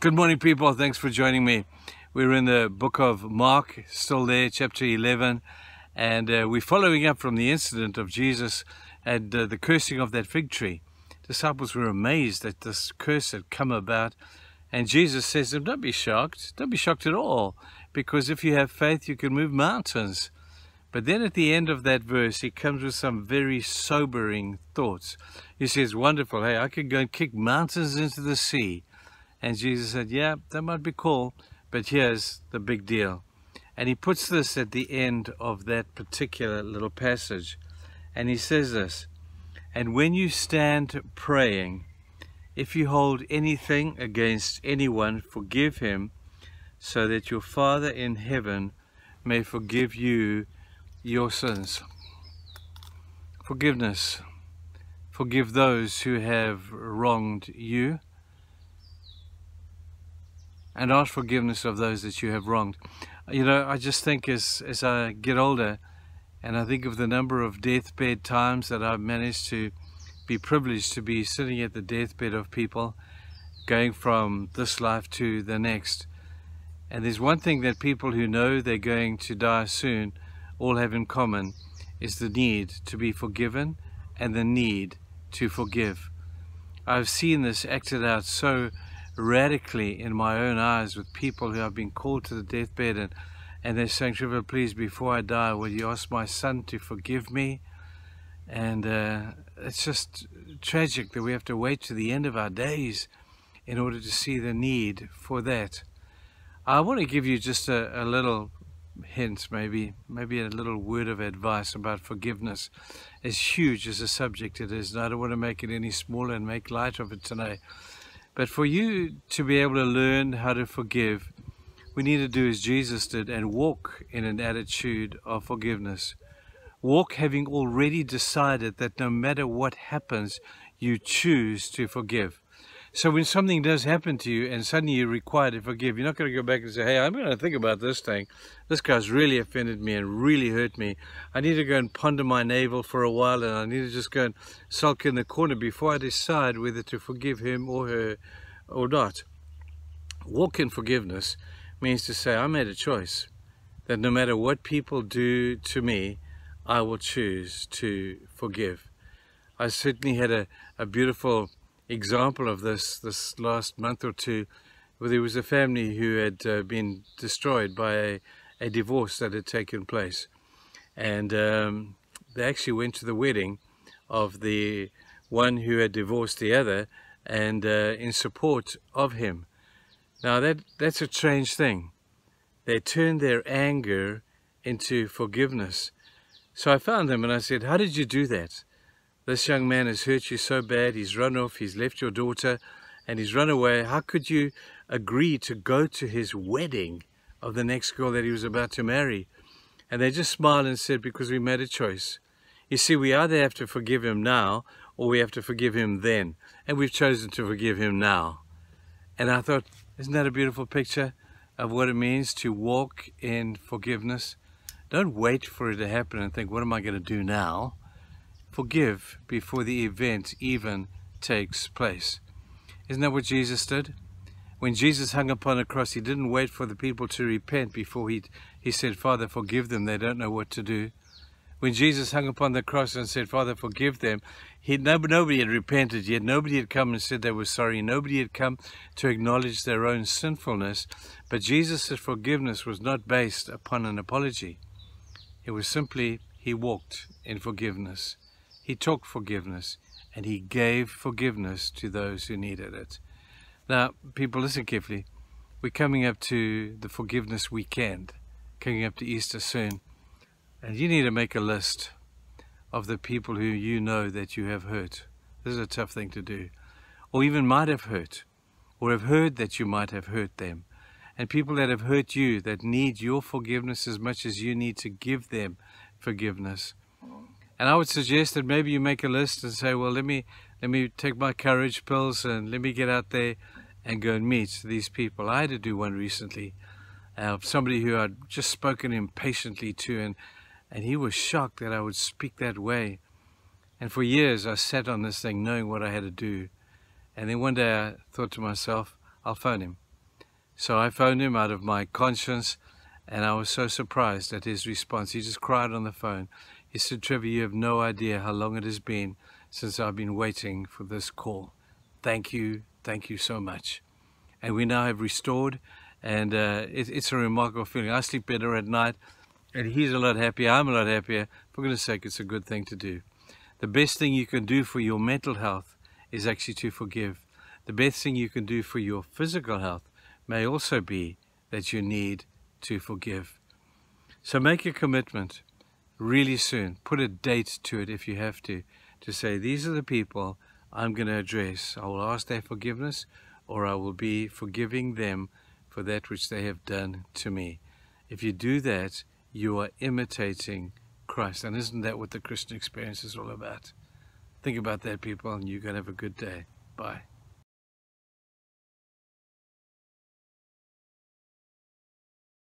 Good morning, people. Thanks for joining me. We're in the book of Mark, still there, chapter 11, and uh, we're following up from the incident of Jesus and uh, the cursing of that fig tree. Disciples were amazed that this curse had come about, and Jesus says to them, Don't be shocked. Don't be shocked at all, because if you have faith, you can move mountains. But then at the end of that verse, he comes with some very sobering thoughts. He says, Wonderful, hey, I could go and kick mountains into the sea and Jesus said, Yeah, that might be cool, but here's the big deal. And he puts this at the end of that particular little passage. And he says this And when you stand praying, if you hold anything against anyone, forgive him, so that your Father in heaven may forgive you your sins. Forgiveness. Forgive those who have wronged you and ask forgiveness of those that you have wronged. You know, I just think as, as I get older and I think of the number of deathbed times that I've managed to be privileged to be sitting at the deathbed of people going from this life to the next. And there's one thing that people who know they're going to die soon all have in common is the need to be forgiven and the need to forgive. I've seen this acted out so radically in my own eyes with people who have been called to the deathbed and, and they're saying, Trevor, please, before I die, will you ask my son to forgive me? And uh, it's just tragic that we have to wait to the end of our days in order to see the need for that. I want to give you just a, a little hint, maybe, maybe a little word of advice about forgiveness. As huge as a subject it is, and I don't want to make it any smaller and make light of it tonight. But for you to be able to learn how to forgive, we need to do as Jesus did and walk in an attitude of forgiveness. Walk having already decided that no matter what happens, you choose to forgive. So when something does happen to you and suddenly you're required to forgive, you're not going to go back and say, hey, I'm going to think about this thing. This guy's really offended me and really hurt me. I need to go and ponder my navel for a while and I need to just go and sulk in the corner before I decide whether to forgive him or her or not. Walk in forgiveness means to say, I made a choice that no matter what people do to me, I will choose to forgive. I certainly had a, a beautiful example of this this last month or two where there was a family who had uh, been destroyed by a, a, divorce that had taken place. And um, they actually went to the wedding of the one who had divorced the other and uh, in support of him. Now that that's a strange thing. They turned their anger into forgiveness. So I found them and I said how did you do that this young man has hurt you so bad, he's run off, he's left your daughter, and he's run away. How could you agree to go to his wedding of the next girl that he was about to marry? And they just smiled and said, because we made a choice. You see, we either have to forgive him now or we have to forgive him then. And we've chosen to forgive him now. And I thought, isn't that a beautiful picture of what it means to walk in forgiveness? Don't wait for it to happen and think, what am I going to do now? Forgive before the event even takes place. Isn't that what Jesus did? When Jesus hung upon the cross, he didn't wait for the people to repent before he, he said, Father, forgive them, they don't know what to do. When Jesus hung upon the cross and said, Father, forgive them, he, nobody had repented yet. Nobody had come and said they were sorry. Nobody had come to acknowledge their own sinfulness. But Jesus' forgiveness was not based upon an apology. It was simply he walked in forgiveness. He took forgiveness and he gave forgiveness to those who needed it. Now, people, listen carefully. We're coming up to the forgiveness weekend, coming up to Easter soon. And you need to make a list of the people who you know that you have hurt. This is a tough thing to do. Or even might have hurt, or have heard that you might have hurt them. And people that have hurt you, that need your forgiveness as much as you need to give them forgiveness. And I would suggest that maybe you make a list and say, well, let me let me take my courage pills and let me get out there and go and meet these people. I had to do one recently uh, somebody who I'd just spoken impatiently to, and and he was shocked that I would speak that way. And for years I sat on this thing knowing what I had to do. And then one day I thought to myself, I'll phone him. So I phoned him out of my conscience and I was so surprised at his response. He just cried on the phone. He said, Trevor, you have no idea how long it has been since I've been waiting for this call. Thank you, thank you so much. And we now have restored, and uh, it, it's a remarkable feeling. I sleep better at night, and he's a lot happier. I'm a lot happier. For goodness sake, it's a good thing to do. The best thing you can do for your mental health is actually to forgive. The best thing you can do for your physical health may also be that you need to forgive. So make a commitment really soon. Put a date to it if you have to, to say, these are the people I'm going to address. I will ask their forgiveness or I will be forgiving them for that which they have done to me. If you do that, you are imitating Christ. And isn't that what the Christian experience is all about? Think about that, people, and you're going to have a good day. Bye.